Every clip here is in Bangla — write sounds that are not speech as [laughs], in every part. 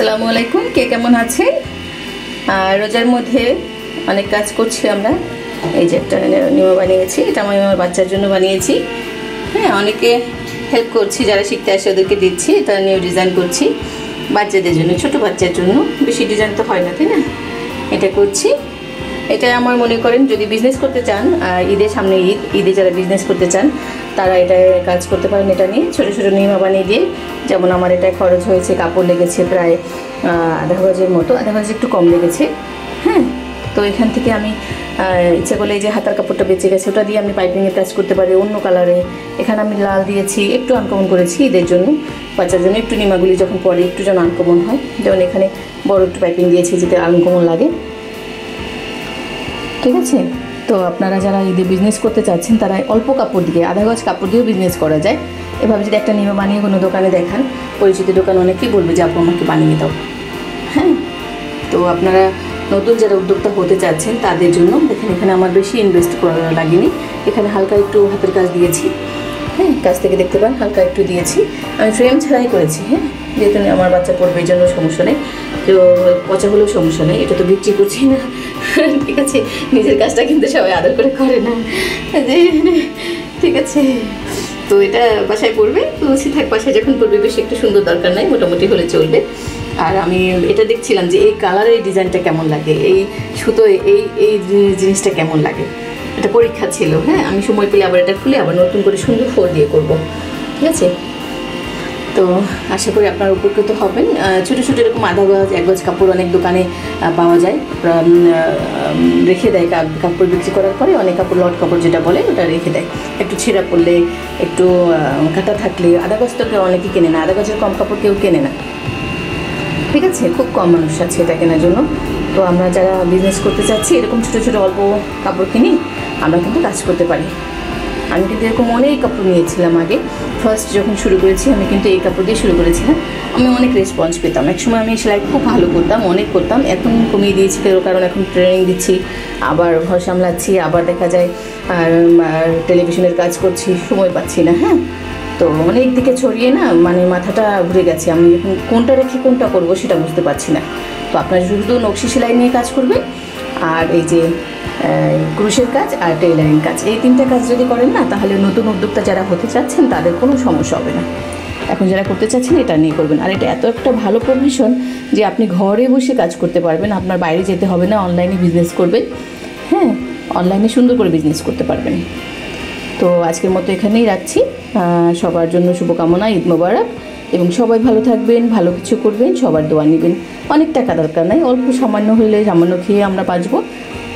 আসসালামু আলাইকুম, কে কেমন আছেন? রোজার মধ্যে অনেক কাজ করছি আমরা। এই যে একটা নিয়ম বানিয়েছি, এটা আমি আমার বাচ্চার জন্য বানিয়েছি। হ্যাঁ অনেকে হেল্প করছি, যারা শিখতে আসে ওদেরকে দিচ্ছি। এটা নিউ ডিজাইন করছি বাচ্চাদের জন্য, ছোট বাচ্চার জন্য। বেশি ডিজাইন তো হয় না, তাই না? এটা করছি। এটা আমার মনে করেন, যদি বিজনেস করতে চান ঈদের সামনে ঈদ, ঈদে যারা বিজনেস করতে চান তারা এটা কাজ করতে পারেন এটা নিয়ে। ছোটো ছোটো নিয়মা বানিয়ে দিয়ে, যেমন আমার এটা খরচ হয়েছে, কাপড় লেগেছে প্রায় আধা গজের মতো, আধা গজ একটু কম লেগেছে। হ্যাঁ তো এখান থেকে আমি ইচ্ছে করলে এই যে হাতার কাপড়টা বেঁচে গেছে, ওটা দিয়ে আমি পাইপিংয়ের কাজ করতে পারি অন্য কালারে এখানে আমি লাল দিয়েছি, একটু আনকমন করেছি ঈদের জন্য। বাচ্চার জন্য একটু নিমাগুলি যখন পরে একটু যেন আনকমন হয়। যেমন এখানে বড় একটু পাইপিং দিয়েছি, যেতে আনকমন লাগে। ঠিক আছে? তো আপনারা যারা ঈদে বিজনেস করতে চাচ্ছেন, তারা অল্প কাপড় দিয়ে, আধা গজ কাপড় দিয়েও বিজনেস করা যায়। এভাবে যদি একটা নিয়ম বানিয়ে কোনো দোকানে দেখান, পরিচিত দোকান অনেকেই বলবে যে, আপু, আমাকে বানিয়ে দাও। হ্যাঁ? তো আপনারা নতুন যারা উদ্যোক্তা হতে চাচ্ছেন, তাদের জন্য দেখেন, এখানে আমার বেশি ইনভেস্ট করা লাগেনি। এখানে হালকা একটু হাতের কাজ দিয়েছি। হ্যাঁ কাছ থেকে দেখতে পান, হালকা একটু দিয়েছি। আমি ফ্রেম ছাড়াই করেছি হ্যাঁ? যেহেতু আমার বাচ্চা পড়বে, এই জন্য সমস্যা নেই। তো পচা হলেও সমস্যা নেই, এটা তো বিক্রি করছি না। [laughs] ঠিক আছে, নিজের কাজটা কিন্তু সবাই আদর করে করে না। যে- ঠিক আছে। তো এটা বাসায় পড়বে তুলসী থাক, বাসায় যখন পড়বে, বেশি একটু সুন্দর দরকার নাই, মোটামুটি হলে চলবে। আর আমি এটা দেখছিলাম যে এই কালারের ডিজাইনটা কেমন লাগে, এই সুতো, এই এই জিনিসটা কেমন লাগে। এটা পরীক্ষা ছিল হ্যাঁ? আমি সময় পেলে আবার এটা খুলে আবার নতুন করে সুন্দর ফোর দিয়ে করব। ঠিক আছে? তো আশা করি আপনারা উপকৃত হবেন। ছোটো ছোটো এরকম আধা গজ, এক গজ কাপড় অনেক দোকানে পাওয়া যায়। রেখে দেয় কাপড় বিক্রি করার পরে অনেক কাপড়, লট কাপড় যেটা বলে ওটা রেখে দেয়। একটু ছেঁড়া পড়লে একটু কাটা থাকলে, আধা গজ তো কেউ অনেকেই কেনে না, আধা গজের কম কাপড় কেউ কেনে না। ঠিক আছে, খুব কম মানুষ আছে এটা কেনার জন্য। তো আমরা যারা বিজনেস করতে চাচ্ছি, এরকম ছোটো ছোটো অল্প কাপড় কিনি, আমরা কিন্তু কাজ করতে পারি। আমি কিন্তু এরকম অনেক কাপড় নিয়েছিলাম আগে। ফার্স্ট যখন শুরু করেছি, আমি কিন্তু এই কাপড় দিয়ে শুরু করেছিলাম আমি অনেক রেসপন্স পেতাম। এক সময় আমি সেলাই খুব ভালো করতাম, অনেক করতাম। এখন কমিয়ে দিয়েছি কারণ এখন ট্রেনিং দিচ্ছি, আবার ঘর সামলাচ্ছি, আবার দেখা যায়, আর টেলিভিশনের কাজ করছি, সময় পাচ্ছি না হ্যাঁ? তো অনেক দিকে ছড়িয়ে না মানে মাথাটা ঘুরে গেছে। আমি এখন কোনটা রেখে কোনটা করব সেটা বুঝতে পারছি না। তো আপনারা শুধু নকশি সেলাই নিয়ে কাজ করবেন, আর এই যে ক্রুশের কাজ আর টেইলারিং কাজ। এই তিনটা কাজ যদি করেন না, তাহলে নতুন উদ্যোক্তা যারা হতে চাচ্ছেন, তাদের কোনো সমস্যা হবে না। এখন যারা করতে চাচ্ছেন, এটা নিয়ে করবেন। আর এটা এত একটা ভালো প্রভিশন যে আপনি ঘরে বসে কাজ করতে পারবেন। আপনার বাইরে যেতে হবে না অনলাইনে বিজনেস করবেন। হ্যাঁ অনলাইনে সুন্দর করে বিজনেস করতে পারবেন। তো আজকের মতো এখানেই রাখছি। সবার জন্য শুভকামনা, ঈদ মোবারক। এবং সবাই ভালো থাকবেন, ভালো কিছু করবেন, সবার দোয়া নেবেন। অনেক টাকা দরকার নাই, অল্প সামান্য হলে সামান্য খেয়ে আমরা বাঁচবো।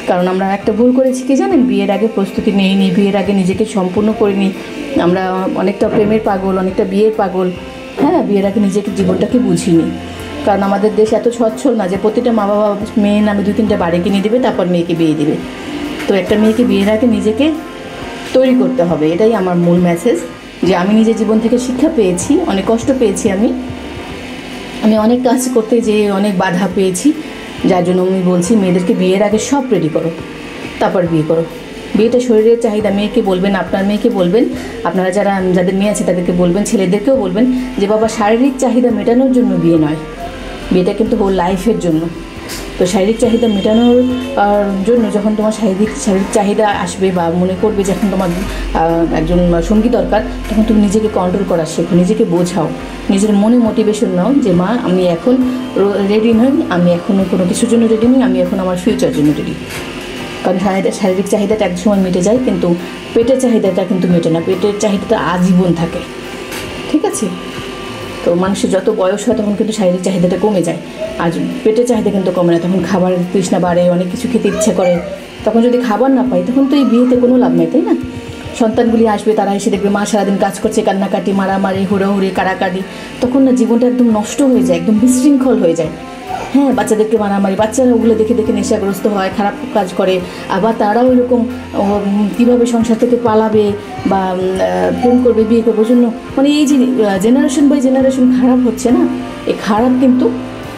কারণ আমরা একটা ভুল করেছি, কি জানেন? বিয়ের আগে প্রস্তুতি নেইনি, বিয়ের আগে নিজেকে সম্পূর্ণ করিনি। আমরা অনেকটা প্রেমের পাগল, অনেকটা বিয়ের পাগল। হ্যাঁ বিয়ের আগে নিজেকে জীবনটাকে বুঝিনি। কারণ আমাদের দেশ এত সচ্ছল না যে প্রতিটা মা বাবা মেয়ে নামে দু তিনটে বাড়ি কিনে দেবে, তারপর মেয়েকে বিয়ে দেবে। তো একটা মেয়েকে বিয়ের আগে নিজেকে তৈরি করতে হবে, এটাই আমার মূল মেসেজ যে আমি নিজের জীবন থেকে শিক্ষা পেয়েছি, অনেক কষ্ট পেয়েছি আমি। আমি অনেক কাজ করতে যে অনেক বাধা পেয়েছি। যার জন্য আমি বলছি, মেয়েদেরকে বিয়ের আগে সব রেডি করো। তারপর বিয়ে করো। বিয়েটা শরীরের চাহিদা, মেয়েকে বলবেন, আপনার মেয়েকে বলবেন, আপনারা যারা, যাদের মেয়ে আছে তাদেরকে বলবেন, ছেলেদেরকেও বলবেন যে, বাবা, শারীরিক চাহিদা মেটানোর জন্য বিয়ে নয়। বিয়েটা কিন্তু হোল লাইফের জন্য। তো শারীরিক চাহিদা মেটানোর জন্য যখন তোমার শারীরিক শারীরিক চাহিদা আসবে বা মনে করবে যখন তোমার একজন সঙ্গী দরকার, তখন তুমি নিজেকে কন্ট্রোল করা শেখো, নিজেকে বোঝাও। নিজের মনে মোটিভেশন নাও যে, মা, আমি এখন রেডি নই, আমি এখনও কোনো কিছুর জন্য রেডি নই, আমি এখন আমার ফিউচার জন্য রেডি কারণ শারীরিক চাহিদাটা এক সময় মিটে যায়, কিন্তু পেটের চাহিদাটা কিন্তু মেটে না, পেটের চাহিদাটা আজীবন থাকে। ঠিক আছে? তো মানুষের যত বয়স হয় তখন কিন্তু শারীরিক চাহিদাটা কমে যায়। আর পেটের চাহিদা কিন্তু কমে না। তখন খাবার তৃষ্ণা বাড়ে, অনেক কিছু খেতে ইচ্ছে করে। তখন যদি খাবার না পাই, তখন তো এই বিয়েতে কোনো লাভ নেই, তাই না? সন্তানগুলি আসবে, তারা এসে দেখবে, মা সারাদিন কাজ করছে, কান্নাকাটি, মারামারি, হুড়োহুড়ি, কাড়াকাড়ি। তখন না জীবনটা একদম নষ্ট হয়ে যায়, একদম বিশৃঙ্খল হয়ে যায়। হ্যাঁ বাচ্চাদেরকে মারামারি বাচ্চারা ওগুলো দেখে দেখে নেশাগ্রস্ত হয়, খারাপ কাজ করে। আবার তারাও এরকম কীভাবে সংসার থেকে পালাবে বা প্রেম করবে, বিয়ে করবে জন্য মানে এই যে জেনারেশন বাই জেনারেশন খারাপ হচ্ছে না? এই খারাপ কিন্তু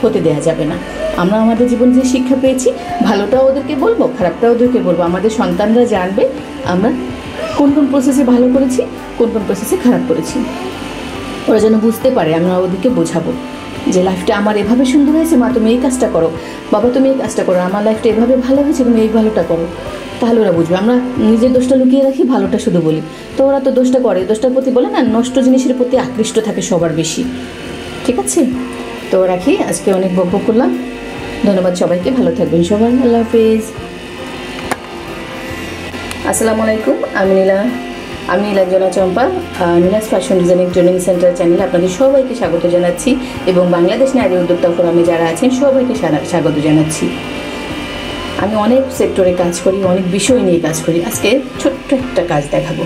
হতে দেয়া যাবে না। আমরা আমাদের জীবনে যে শিক্ষা পেয়েছি, ভালোটাও ওদেরকে বলব, খারাপটাও ওদেরকে বলব। আমাদের সন্তানরা জানবে আমরা কোন কোন প্রসেসে ভালো করেছি, কোন কোন প্রসেসে খারাপ করেছি। ওরা যেন বুঝতে পারে, আমরা ওদেরকে বোঝাবো। যে লাইফটা আমার এভাবে সুন্দর হয়েছে, মা, তুমি এই কাজটা করো। বাবা, তুমি এই কাজটা করো। আমার লাইফটা এভাবে ভালো হয়েছে, তুমি এই ভালোটা করো। তাহলে ওরা বুঝবে। আমরা নিজের দোষটা লুকিয়ে রাখি, ভালোটা শুধু বলি। তো ওরা তো দোষটা করে। দোষটার প্রতি বলে না, নষ্ট জিনিসের প্রতি আকৃষ্ট থাকে সবার বেশি। ঠিক আছে? তো রাখি, আজকে অনেক বকবক করলাম। ধন্যবাদ সবাইকে। ভালো থাকবেন সবাই। আল্লাহ হাফিজ। আসসালামু আলাইকুম। আমি নীলা। আমি Nilanjana Champa Neela's fashion designing training centre চ্যানেলে আপনাদের সবাইকে স্বাগত জানাচ্ছি এবং বাংলাদেশ নারী উদ্যোক্তা ফোরামে যারা আছেন, সবাইকে স্বাগত জানাচ্ছি। আমি অনেক সেক্টরে কাজ করি, অনেক বিষয় নিয়ে কাজ করি। আজকে ছোট্ট একটা কাজ দেখাবো।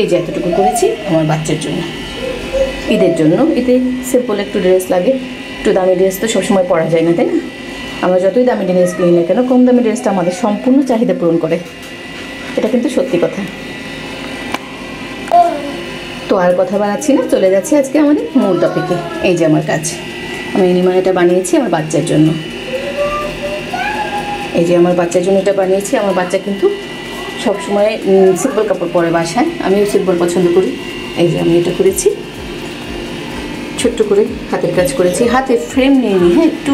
এই যে এতটুকু করেছি আমার বাচ্চার জন্য। ঈদের জন্য। ঈদে সিম্পল একটু ড্রেস লাগে। একটু দামি ড্রেস তো সবসময় পরা যায় না, তাই না? আমরা যতই দামি ড্রেস কিনি না কেন, কম দামি ড্রেসটা আমাদের সম্পূর্ণ চাহিদা পূরণ করে। এটা কিন্তু সত্যি কথা। তো আর কথা বাড়াচ্ছি না, চলে যাচ্ছি আজকে আমাদের মূল টপিকে এই যে আমার কাজ। আমি এনিমাল এটা বানিয়েছি আমার বাচ্চার জন্য। এই যে আমার বাচ্চার জন্য এটা বানিয়েছি, আমার বাচ্চা কিন্তু সবসময় সিম্পল কাপড় পরে বাসায়। আমিও সিম্পল পছন্দ করি। এই যে আমি এটা করেছি। ছোট্ট করে হাতের কাজ করেছি। হাতে ফ্রেম নিইনি হ্যাঁ একটু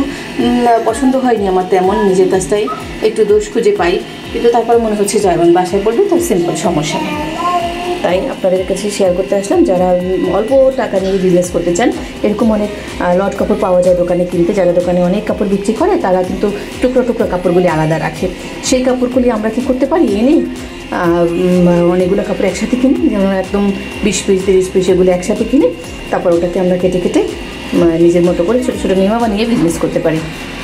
পছন্দ হয়নি আমার তেমন নিজের কাজটাই। একটু দোষ খুঁজে পাই। কিন্তু তারপর মনে হচ্ছে যাবেন বাসায় পড়বে তার সিম্পল সমস্যা নেই। তাই আপনাদের কাছে শেয়ার করতে আসলাম। যারা অল্প টাকা নিয়ে বিজনেস করতে চান, এরকম অনেক লট কাপড় পাওয়া যায় দোকানে কিনতে। যারা দোকানে অনেক কাপড় বিক্রি করে, তারা কিন্তু টুকরো টুকরো কাপড়গুলি আলাদা রাখে। সেই কাপড়গুলি আমরা কি করতে পারি? এনে অনেকগুলো কাপড় একসাথে কিনি, যেমন একদম বিশ পিস, তিরিশ পিস এগুলো একসাথে কিনে, তারপর ওটাকে আমরা কেটে কেটে নিজের মতো করে ছোটো ছোটো নিমা বানিয়ে বিজনেস করতে পারি।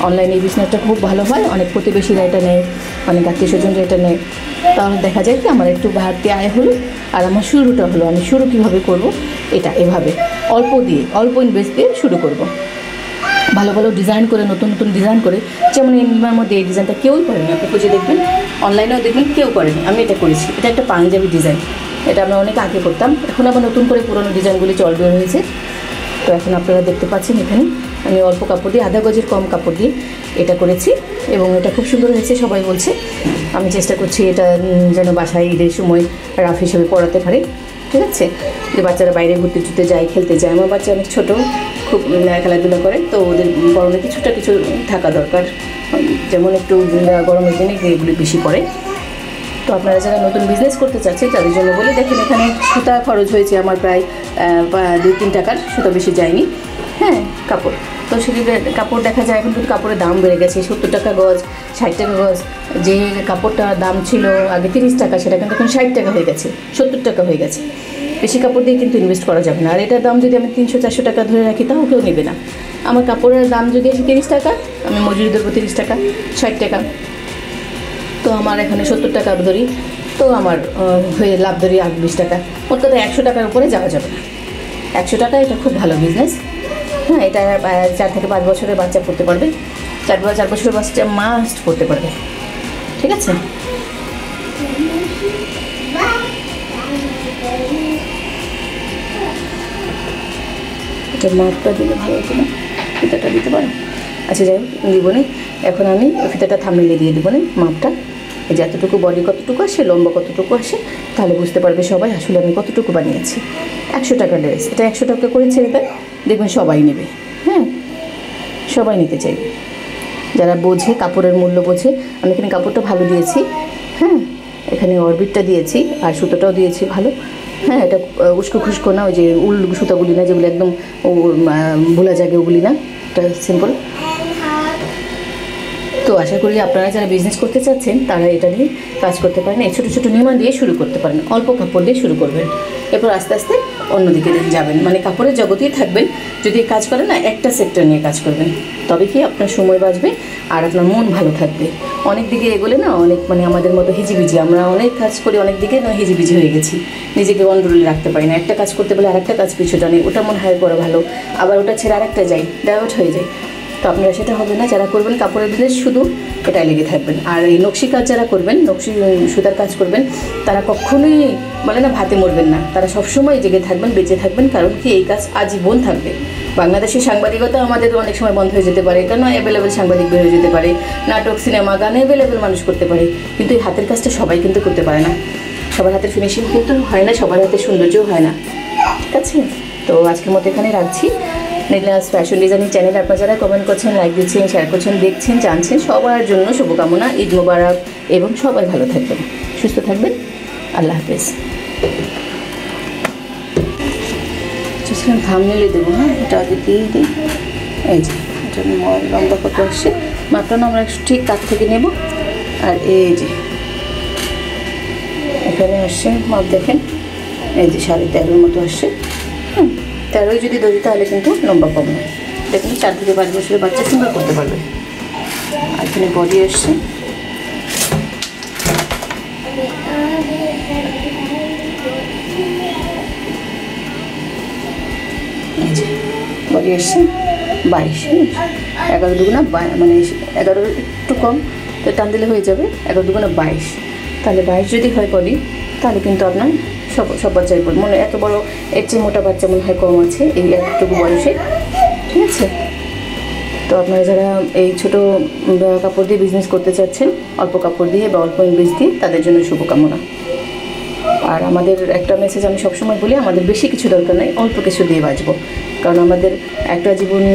অনলাইনে এই বিজনেসটা খুব ভালো হয়, অনেক প্রতিবেশীরা এটা নেয়, অনেক আত্মীয় স্বজনরা এটা নেয়। তাহলে দেখা যায় কি আমার একটু বাড়তি আয় হলো আর আমার শুরুটা হলো। আমি শুরু কীভাবে করব? এটা এভাবে। অল্প দিয়ে, অল্প ইনভেস্ট দিয়ে শুরু করব। ভালো ভালো ডিজাইন করে, নতুন নতুন ডিজাইন করে, যেমন এই নিমার মধ্যে এই ডিজাইনটা কেউই করেনি। আপনি খুঁজে দেখবেন অনলাইনেও দেখবেন, কেউ করেনি। আমি এটা করেছি। এটা একটা পাঞ্জাবি ডিজাইন এটা আমরা অনেক আগে করতাম। এখন আবার নতুন করে পুরোনো ডিজাইনগুলি চল বের হয়েছে। তো এখন আপনারা দেখতে পাচ্ছেন এখানে, আমি অল্প কাপড় দিয়ে, আধা গজের কম কাপড় দিয়ে এটা করেছি। এবং এটা খুব সুন্দর হয়েছে, সবাই বলছে। আমি চেষ্টা করছি এটা যেন বাসায় ঈদের সময় রাফ হিসেবে পড়াতে পারি। ঠিক আছে? যে বাচ্চারা বাইরে ঘুরতে টুরতে যায়, খেলতে যায়। আমার বাচ্চা অনেক ছোটো, খুব খেলাধুলো করে, তো ওদের গরমে কিছুটা কিছু থাকা দরকার। যেমন একটু গরমের দিনে এগুলি বেশি পড়ে। তো আপনারা যারা নতুন বিজনেস করতে চাচ্ছেন, তাদের জন্য বলে দেখেন এখানে সুতা খরচ হয়েছে আমার প্রায় দুই তিন টাকার, সুতা বেশি যায়নি। হ্যাঁ কাপড়। তো সেদিকে কাপড় দেখা যায়, এখন কিন্তু কাপড়ের দাম বেড়ে গেছে, সত্তর টাকা গজ, ষাট টাকা গজ। যে কাপড়টার দাম ছিল আগে তিরিশ টাকা, সেটা কিন্তু এখন ষাট টাকা হয়ে গেছে, সত্তর টাকা হয়ে গেছে। বেশি কাপড় দিয়ে কিন্তু ইনভেস্ট করা যাবে না। আর এটার দাম যদি আমি তিনশো, চারশো টাকা ধরে রাখি, তাও কেউ নেবে না। আমার কাপড়ের দাম যদি আসে তিরিশ টাকা, আমি মজুরি দেবো তিরিশ টাকা, ষাট টাকা। আমার এখানে সত্তর টাকা ধরি, তো আমার হয়ে লাভ ধরি আট বিশ টাকা। মোট কথা একশো টাকার উপরে যাওয়া যাবে। না একশো টাকা এটা খুব ভালো বিজনেস হ্যাঁ এটা চার থেকে পাঁচ বছরের বাচ্চা পড়তে পারবে। চার বা, চার বছরের বাচ্চা মাস্ট পড়তে পারবে। ঠিক আছে? এটা মাপটা দিলে ভালো হতো না। ফিতাটা দিতে পারো? আচ্ছা যাই হোক দিব নে। এখন আমি ফিতাটা থামিয়ে দিয়ে দিব নে মাপটা। এই যে এতটুকু বডি কতটুকু আসে, লম্বা কতটুকু আসে, তাহলে বুঝতে পারবে সবাই আসলে আমি কতটুকু বানিয়েছি। একশো টাকা ড্রেস এটা একশো টাকা করে ছেড়ে দেয় দেখবেন সবাই নেবে হ্যাঁ? সবাই নিতে চাইবে। যারা বোঝে, কাপড়ের মূল্য বোঝে, আমি এখানে কাপড়টা ভালো দিয়েছি হ্যাঁ? এখানে অরবিটটা দিয়েছি, আর সুতোটাও দিয়েছি ভালো হ্যাঁ? এটা উস্কো খুস্কো না, ওই যে উল সুতাগুলি না, যেগুলো একদম ভোলা জাগে ওগুলি না, এটা সিম্পল তো আশা করি আপনারা যারা বিজনেস করতে চাচ্ছেন, তারা এটা নিয়ে কাজ করতে পারেন। এই ছোটো ছোটো নিয়মা দিয়ে শুরু করতে পারেন। অল্প কাপড় দিয়ে শুরু করবেন। এরপর আস্তে আস্তে অন্যদিকে যাবেন। মানে কাপড়ের জগতেই থাকবেন। যদি কাজ করেন না, একটা সেক্টর নিয়ে কাজ করবেন। তবে কি আপনার সময় বাঁচবে আর আপনার মন ভালো থাকবে। অনেক দিকে এগোলে না, অনেক মানে আমাদের মতো হিজিবিজি, আমরা অনেক কাজ করি, অনেক দিকে না হিজিবিজি হয়ে গেছি। নিজেকে কন্ট্রোলে রাখতে পারি না। একটা কাজ করতে বলে আরেকটা কাজ পিছু টানে, ওটা মনে হয় করা ভালো। আবার ওটা ছেড়ে আরেকটা যাই ডাইভার্ট হয়ে যায়। তো আপনারা সেটা হবে না, যারা করবেন কাপড়ের বিজনেস শুধু এটাই লেগে থাকবেন। আর এই নকশি কাজ যারা করবেন, নকশি সুতার কাজ করবেন, তারা কখনোই বলে না ভাতে মরবেন না। তারা সবসময় জেগে থাকবেন, বেঁচে থাকবেন, কারণ কি এই কাজ আজীবন থাকবে। বাংলাদেশের সাংবাদিকতা আমাদের অনেক সময় বন্ধ হয়ে যেতে পারে কেন অ্যাভেলেবেল সাংবাদিক বের হয়ে যেতে পারে, নাটক, সিনেমা, গান অ্যাভেলেবেল মানুষ করতে পারে, কিন্তু এই হাতের কাজটা সবাই কিন্তু করতে পারে না। সবার হাতের ফিনিশিং কিন্তু হয় না, সবার হাতে সৌন্দর্যও হয় না। ঠিক আছে? তো আজকের মতো এখানে রাখছি। নীলাস ফ্যাশন ডিজাইনিং চ্যানেল আপনারা যারা কমেন্ট করছেন লাইক দিচ্ছেন শেয়ার করছেন, দেখছেন, জানছেন, সবার জন্য শুভকামনা, ঈদ মোবারক এবং সবাই ভালো থাকবেন। সুস্থ থাকবেন। আল্লাহ হাফেজ। চেয়েছিলাম থামনেলে দেবো হ্যাঁ? এটা আগে দিয়ে দিই। এই যে, এটা লম্বা কত আসছে মাপটানো আমরা ঠিক কাছ থেকে নেব। আর এই যে, এখানে আসছে, মাপ দেখেন। এই যে, সাড়ে তেরোর মতো আসছে। হুম। তেরোই যদি ধরি, তাহলে কিন্তু লম্বা কম নয় দেখুন, চার থেকে পাঁচ বছরের বাচ্চা সুন্দর করতে পারবে। আর এখানে বডি এই বডি আসছে বাইশ এগারো দুগুণা মানে এগারো একটু কম, তো টান দিলে হয়ে যাবে। এগারো দুগুণা বাইশ। তাহলে বাইশ যদি হয় বডি তাহলে কিন্তু আপনার সব সব বাচ্চাই মনে এত বড় এর চেয়ে মোটা বাচ্চা মনে হয় কম আছে এই এতটুকু বয়সে। ঠিক আছে? তো আপনারা যারা এই ছোট কাপড় দিয়ে বিজনেস করতে চাচ্ছেন, অল্প কাপড় দিয়ে বা অল্প ইনভেস দিয়ে, তাদের জন্য শুভকামনা। আর আমাদের একটা মেসেজ আমি সবসময় বলি, আমাদের বেশি কিছু দরকার নেই, অল্প কিছু দিয়ে বাঁচবো। কারণ আমাদের একটা জীবনে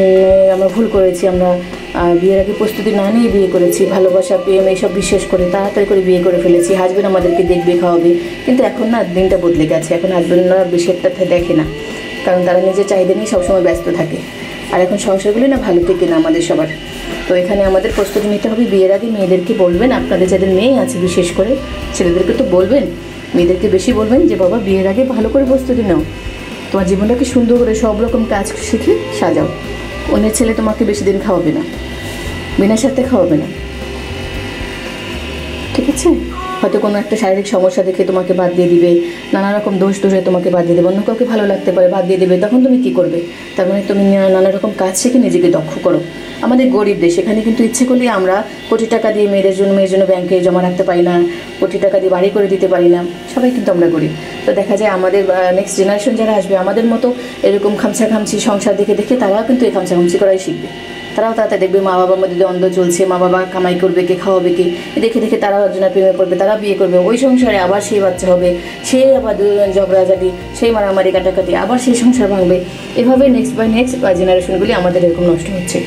আমরা ভুল করেছি, আমরা আহ, বিয়ের আগে প্রস্তুতি না নিয়ে বিয়ে করেছি ভালোবাসা প্রেম এইসব বিশ্বাস করে তাড়াতাড়ি করে বিয়ে করে ফেলেছি। হাজবেন্ড আমাদেরকে দেখবে খাওয়াবে। কিন্তু এখন না দিনটা বদলে গেছে। এখন হাজবেন্ডরা বেশি একটা দেখে না। কারণ তারা নিজের চাহিদা নিয়ে সবসময় ব্যস্ত থাকে। আর এখন সংসারগুলি না ভালো থেকে না আমাদের সবার। তো এখানে আমাদের প্রস্তুতি নিতে হবে। বিয়ের আগে মেয়েদেরকে বলবেন আপনাদের যাদের মেয়ে আছে বিশেষ করে ছেলেদেরকে তো বলবেন। মেয়েদেরকে বেশি বলবেন যে বাবা বিয়ের আগে ভালো করে প্রস্তুতি নাও। তোমার জীবনটাকে সুন্দর করে সব রকম কাজ শিখে সাজাও। অন্যের ছেলে তোমাকে বেশি দিন খাওয়াবে না। বিনা সাথে খাওয়াবে না। ঠিক আছে? হয়তো কোনো একটা শারীরিক সমস্যা দেখে তোমাকে বাদ দিয়ে দিবে, নানা রকম দোষ দোষে তোমাকে বাদ দিয়ে দেবে, অন্য কাউকে ভালো লাগতে পারে বাদ দিয়ে দেবে, তখন তুমি কি করবে? তার মানে তুমি নানা রকম কাজ শিখে নিজেকে দক্ষ করো। আমাদের গরিব দেশ, এখানে কিন্তু ইচ্ছে করলে আমরা কোটি টাকা দিয়ে মেয়েদের জন্য, মেয়ের জন্য ব্যাংকে জমা রাখতে পারি না, কোটি টাকা দিয়ে বাড়ি করে দিতে পারি না, সবাই কিন্তু আমরা গরিব। তো দেখা যায় আমাদের নেক্সট জেনারেশন যারা আসবে, আমাদের মতো এরকম খামছা খামছি সংসার দেখে দেখে তারাও কিন্তু এই খামছা খামছি করাই শিখবে। তারাও তাতে দেখবে মা বাবার মধ্যে দ্বন্দ্ব চলছে মা বাবা কামাই করবে, কে খাওয়াবে, কে দেখে দেখে তারাও একজনের প্রেমে পড়বে, তারা বিয়ে করবে, ওই সংসারে আবার সেই বাচ্চা হবে, সে আবার ঝগড়াঝাটি, সেই মারামারি কাটাকাটি, আবার সেই সংসার ভাঙবে। এভাবে নেক্সট বাই নেক্সট বা জেনারেশনগুলি আমাদের এরকম নষ্ট হচ্ছে।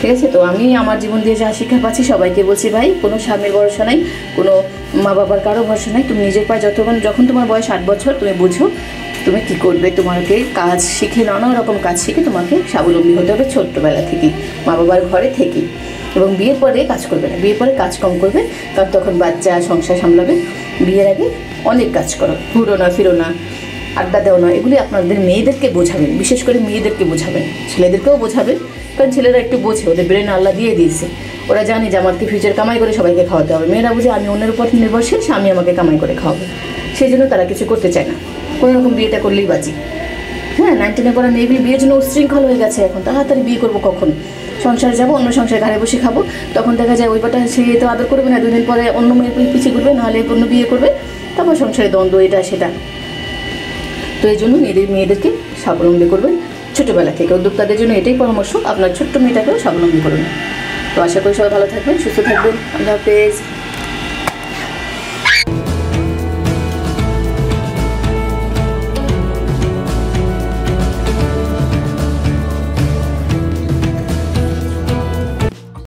ঠিক আছে? তো আমি আমার জীবন দিয়ে যা শিক্ষা পাচ্ছি, সবাইকে বলছি, ভাই, কোনো স্বামীর ভরসা নাই, কোনো মা বাবার কারও ভরসা নাই, তুমি নিজের পায়ে যতক্ষণ যখন তোমার বয়স আট বছর, তুমি বুঝো তুমি কি করবে? তোমাকে কাজ শিখে নানা রকম কাজ শিখে তোমাকে স্বাবলম্বী হতে হবে ছোট্টবেলা থেকেই মা বাবার ঘরে থেকেই। এবং বিয়ের পরে কাজ করবে না। বিয়ের পরে কাজ কম করবে, কারণ তখন বাচ্চা সংসার সামলাবে। বিয়ের আগে অনেক কাজ করো, ঘুরো না, ফিরো না, আড্ডা দেওয়া না। এগুলি আপনাদের মেয়েদেরকে বোঝাবেন, বিশেষ করে মেয়েদেরকে বোঝাবেন। ছেলেদেরকেও বোঝাবেন কারণ ছেলেরা একটু বোঝে, ওদের ব্রেন আল্লাহ দিয়ে দিয়েছে। ওরা জানে যে আমাকে ফিউচার কামাই করে সবাইকে খাওয়াতে হবে। মেয়েরা বুঝে, আমি অন্যের উপর নির্ভরশীল, স্বামী আমাকে কামাই করে খাওয়াবে। সেই জন্য তারা কিছু করতে চায় না। কোনো রকম বিয়েটা করলেই বাঁচি হ্যাঁ নাইনটিনে পড়া মেয়েগুলি বিয়ের জন্য উশৃঙ্খল হয়ে গেছে এখন। তাড়াতাড়ি বিয়ে করব কখন? সংসারে যাব, অন্য সংসারে ঘরে বসে খাব। তখন দেখা যায় ওই পাটা সে তো আদর করবে না, দুদিন পরে অন্য মেয়ের পিছিয়ে করবে নাহলে অন্য বিয়ে করবে। তারপর সংসারে দ্বন্দ্ব, এটা, সেটা। তো এই জন্য মেয়েদের, মেয়েদেরকে স্বাবলম্বী করবেন। ছোটোবেলা থেকে উদ্যোক্তাদের জন্য এটাই পরামর্শ, আপনার ছোট্ট মেয়েটাকেও স্বাবলম্বী করবেন তো আশা করি সবাই ভালো থাকবেন, সুস্থ থাকবেন। আল্লাহ হাফেজ।